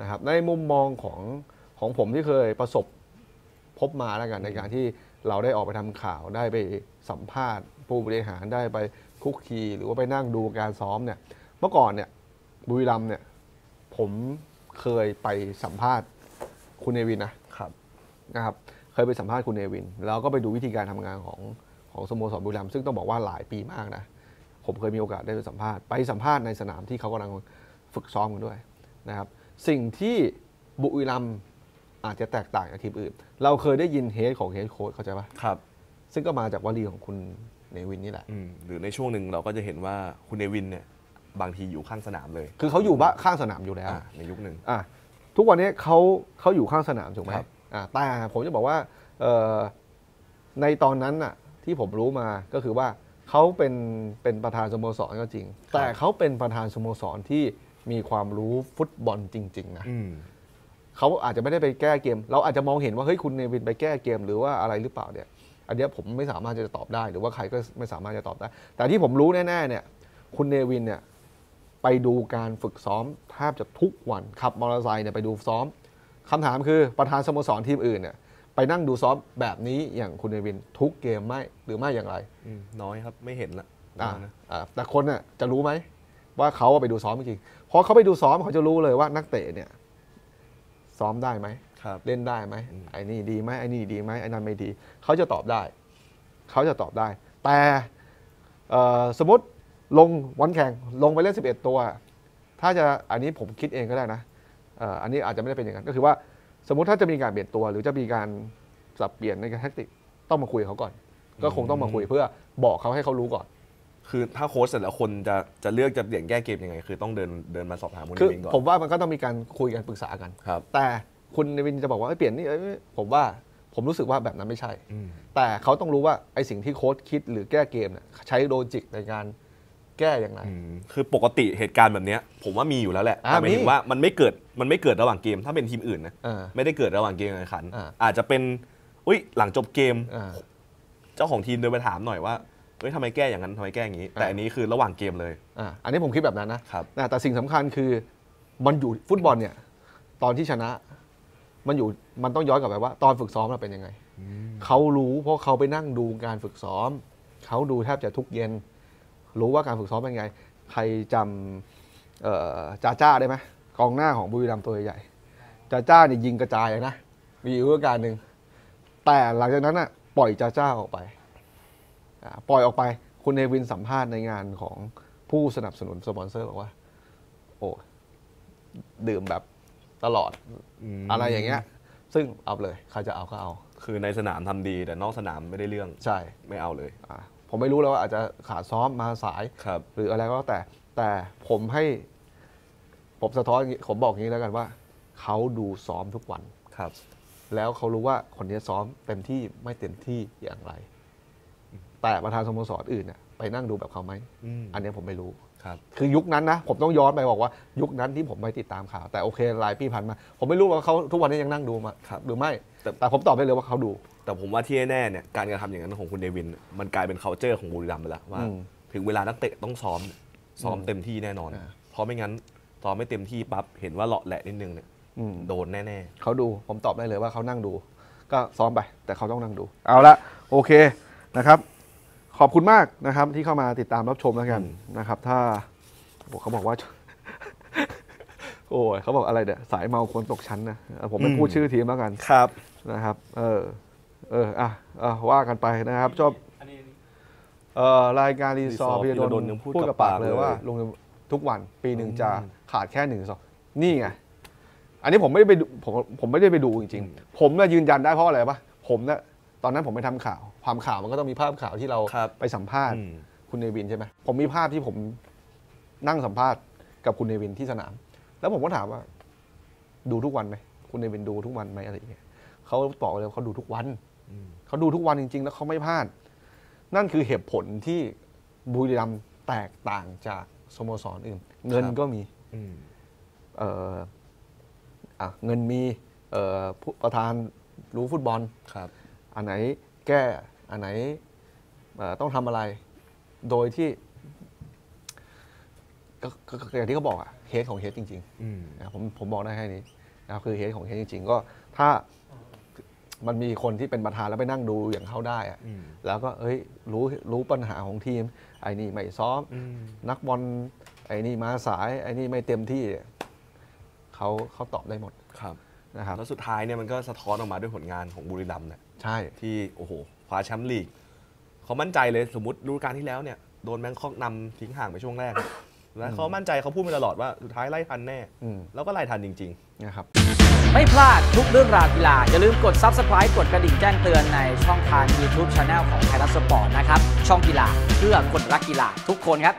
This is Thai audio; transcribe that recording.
นะครับในมุมมองของของผมที่เคยประสบพบมาแล้วกันในการที่เราได้ออกไปทำข่าวได้ไปสัมภาษณ์ ผู้บริหารได้ไปคุกคีหรือว่าไปนั่งดูการซ้อมเนี่ยเมื่อก่อนเนี่ยบุรีรัมย์เนี่ยผมเคยไปสัมภาษณ์คุณเนวินนะครับนะครับ เคยไปสัมภาษณ์คุณเนวิน แล้วก็ไปดูวิธีการทำงานของของสโมสรบุรีรัมย์ซึ่งต้องบอกว่าหลายปีมากนะผมเคยมีโอกาสได้ไปสัมภาษณ์ไปสัมภาษณ์ในสนามที่เขากำลังฝึกซ้อมกันด้วยนะครับ สิ่งที่บุรีรัมย์อาจจะแตกต่างจากทีมอื่น เราเคยได้ยินเฮดของเฮดโค้ชเข้าใจปะครับ ซึ่งก็มาจากวลีของคุณเนวินนี่แหละอืมหรือในช่วงหนึ่งเราก็จะเห็นว่าคุณเนวินเนี่ยบางทีอยู่ข้างสนามเลย คือเขาอยู่บ้านข้างสนามอยู่แล้วอ่าในยุคหนึ่งอะทุกวันนี้เขาเขาอยู่ข้างสนามถูกไหมครับอะแต่ผมจะบอกว่าเอ่อในตอนนั้นน่ะที่ผมรู้มาก็คือว่าเขาเป็นเป็นประธานสโมสรก็จริง แต่เขาเป็นประธานสโมสรที่ มีความรู้ฟุตบอลจริง ๆ นะอืมเขาอาจจะไม่ได้ไปแก้เกม เราอาจจะมองเห็นว่าเฮ้ยคุณเนวินไปแก้เกมหรือว่าอะไรหรือเปล่าเนี่ย อันเนี้ยผมไม่สามารถจะตอบได้ หรือว่าใครก็ไม่สามารถจะตอบได้ แต่ที่ผมรู้แน่ๆเนี่ย คุณเนวินเนี่ยไปดูการฝึกซ้อมแทบจะทุกวันขับมอเตอร์ไซค์เนี่ยไปดูซ้อมคำถามคือประธานสโมสรทีมอื่นเนี่ยไปนั่งดูซ้อมแบบนี้อย่างคุณเนวินทุกเกมไหมหรือไม่อย่างไรอืมน้อยครับไม่เห็นละอ่าน้อยนะอ่าแต่คนน่ะจะรู้ไหมว่าเขาอะไปดูซ้อมจริงๆ พอเขาไปดูซ้อมเขาจะรู้เลยว่านักเตะเนี่ย ซ้อมได้ไหมครับเล่นได้ไหมอืมไอ้นี่ดีไหมไอ้นี่ดีไหมไอ้นั่นไม่ดี เขาจะตอบได้เขาจะตอบได้ แต่เอ่อสมมติลงวันแข่งลงไปเล่น 11 ตัว ถ้าจะอันนี้ผมคิดเองก็ได้นะเอ่ออันนี้อาจจะไม่ได้เป็นอย่างนั้นก็คือว่าสมมติถ้าจะมีการเปลี่ยนตัว หรือจะมีการสับเปลี่ยนในการ tactic ต้องมาคุยกับเขาก่อน ก็คงต้องมาคุยเพื่อบอกเขาให้เขารู้ก่อน คือถ้าโค้ชแต่ละคนจะจะเลือกจะเปลี่ยนแก้เกมยังไง คือต้องเดินเดินมาสอบถามคุณคือเนวินก่อนผมว่ามันก็ต้องมีการคุยกันปรึกษากัน ครับ แต่คุณเนวินจะบอกว่าเอ้ยเปลี่ยนนี่เอ้ยผมว่าผมรู้สึกว่าแบบนั้นไม่ใช่ อืม แต่เขาต้องรู้ว่าไอ้สิ่งที่โค้ชคิดหรือแก้เกมเนี่ยใช้ logic ในการแก้อย่างไร อืมคือปกติเหตุการณ์แบบเนี้ยผมว่ามีอยู่แล้วแหละอ่าแต่หมายถึมีงว่ามันไม่เกิดมันไม่เกิดระหว่างเกม ถ้าเป็นทีมอื่นนะอ่าไม่ได้เกิดระหว่างเกมการแข่งขัน อ่า อาจจะเป็นอุ้ยหลังจบเกม อ่า เจ้าของทีมเดินไปถามหน่อยว่า เฮ้ยทำไมแก้อย่างนั้นทำไมแก้อย่างนี้ แต่อ่าอันนี้คือระหว่างเกมเลยอ่าอันนี้ผมคิดแบบนั้นนะครับนะแต่สิ่งสำคัญคือมันอยู่ฟุตบอลเนี่ย ตอนที่ชนะ มันอยู่มันต้องย้อนกลับไปว่า ตอนฝึกซ้อมเราเป็นยังไงเขารู้เพราะเขาไปนั่งดูการฝึกซ้อมเขาดูแทบจะทุกเย็น รู้ว่าการฝึกซ้อมเป็นไง ใครจำเอ่อจาจ้าได้ไหมกองหน้าของบุรีรัมย์ตัวใหญ่ๆจาจ้าเนี่ยยิงกระจายเลยนะ มีอยู่ฤดูการหนึ่งแต่หลังจากนั้นอะปล่อยจาจ้าออกไปอ่า ปล่อยออกไปคุณเนวินสัมภาษณ์ในงานของผู้สนับสนุนสปอนเซอร์บอกว่า โอ้ดื่มแบบตลอดมอะไรอย่างเงี้ย ซึ่งเอาเลยใครจะเอาก็เอา คือในสนามทำดีแต่นอกสนามไม่ได้เรื่องใช่ไม่เอาเลยอ่าผมไม่รู้แล้วว่าอาจจะขาดซ้อมมาสายครับหรืออะไรก็แล้วแต่แต่ผมให้ ผมสะท้อนอย่างนี้ผมบอกอย่างนี้แล้วกันว่าเขาดูซ้อมทุกวันครับ แล้วเขารู้ว่าคนนี้ซ้อมเต็มที่ไม่เต็มที่อย่างไร แต่ประธานสโมสรอื่นเนี่ยไปนั่งดูแบบเขาไหมอืมอันเนี้ยผมไม่รู้ ครับ คือยุคนั้นนะ ผมต้องย้อนไปบอกว่า ยุคนั้นที่ผมไปติดตามข่าว แต่โอเคหลายปีผ่านมา ผมไม่รู้ว่าเขาทุกวันนี้ยังนั่งดูมาครับหรือไม่แต่แต่ผมตอบได้เลยว่าเขาดู แต่ผมว่าที่แน่ๆเนี่ยการกระทำอย่างนั้นของคุณเดวิน มันกลายเป็น c u เจอร์ของบุรีรัมย์ไปแล้วว่าอืมถึงเวลานักเตะต้องซ้อมซ้อมอืมเต็มที่แน่นอนอ่าเพราะไม่งั้นซ้อมไม่เต็มที่ปั๊บเห็นว่าเลาะแหละนิดนึงเนี่ยอืมโดนแน่เขาดูผมตอบได้เลยว่าเขานั่งดู ก็ซ้อมไป แต่เขาต้องนั่งดู เอาละโอเคนะครับ ขอบคุณมากนะครับ ที่เข้ามาติดตามรับชมแล้วกันนะครับ ถ้าโอ้เขาบอกว่า โอ้ยเขาบอกอะไรเนี่ยสายเมาควรตกชั้นนะเออผมไม่พูดชื่อทีมแล้วกันๆครับนะครับ เออ เอออะอะว่ากันไปนะครับจบเอ่อรายการรีซอร์รีพีซอร์โดพีระดนลยังพูดพูดกักับบปาปากกเลยว่าเลยลงทุกวันปีหนึ่งจะอืมขาดแค่หนึ่งสองนี่ไง อันนี้ผมไม่ได้ไปดูผมผมไม่ได้ไปดูจริง ๆ ผมน่ะยืนยันได้เพราะอะไรปะผมเนี่ย ตอนนั้นผมไปทำข่าว ความข่าวมันก็ต้องมีภาพข่าวที่เราครับไปสัมภาษณ์อืมคุณเนวินใช่ไหมผมมีภาพที่ผมนั่งสัมภาษณ์กับคุณเนวินที่สนาม แล้วผมก็ถามว่า ดูทุกวันไหมคุณเนวินดูทุกวันไหมอะไรอย่างเงี้ยเขาบอกเลยว่าเขาดูทุกวันอืมเขาดูทุกวันจริง ๆ แล้วเขาไม่พลาด นั่นคือเหตุผลที่บุรีรัมย์แตกต่างจากสโมสรอื่น เงินก็มีอืมเอ่ออะเงินมีเอ่อผู้ประธานรู้ฟุตบอลครับ อันไหนแก้อันไหนเอ่อต้องทำอะไร โดยที่ก็ก็ก็อย่างที่เขาบอกอะเฮดของเฮดจริงอืมๆนะครับผมผมบอกได้แค่นี้นะครับคือเฮดของเฮดจริง ๆ ก็ถ้ามันมีคนที่เป็นประธานแล้วไปนั่งดูอย่างเขาได้อะอืมแล้วก็เอ้ยรู้รู้ปัญหาของทีม ไอ้นี่ไม่ซ้อมอืมนักบอลไอ้นี่มาสาย ไอ้นี่ไม่เต็มที่เนี่ยเขาเขาตอบได้หมดครับ นะครับแล้วสุดท้ายเนี่ยมันก็สะท้อนออกมาด้วยผลงานของบุรีรัมย์เนี่ยใช่ที่โอ้โหคว้าแชมป์ลีกเขามั่นใจเลยสมมติฤดูกาลที่แล้วเนี่ยโดนแบงคอกนำทิ้งห่างไปช่วงแรก แล้วเขามั่นใจเขาพูดมาตลอดว่าสุดท้ายไล่ทันแน่อืมแล้วก็ไล่ทันจริงนะครับไม่พลาดทุกเรื่องราวกีฬา อย่าลืมกด Subscribe กดกระดิ่งแจ้งเตือนในช่องทาง YouTube Channel ของไทยรัฐสปอร์ตนะครับ ช่องกีฬาเพื่อคนรักกีฬาทุกคนครับ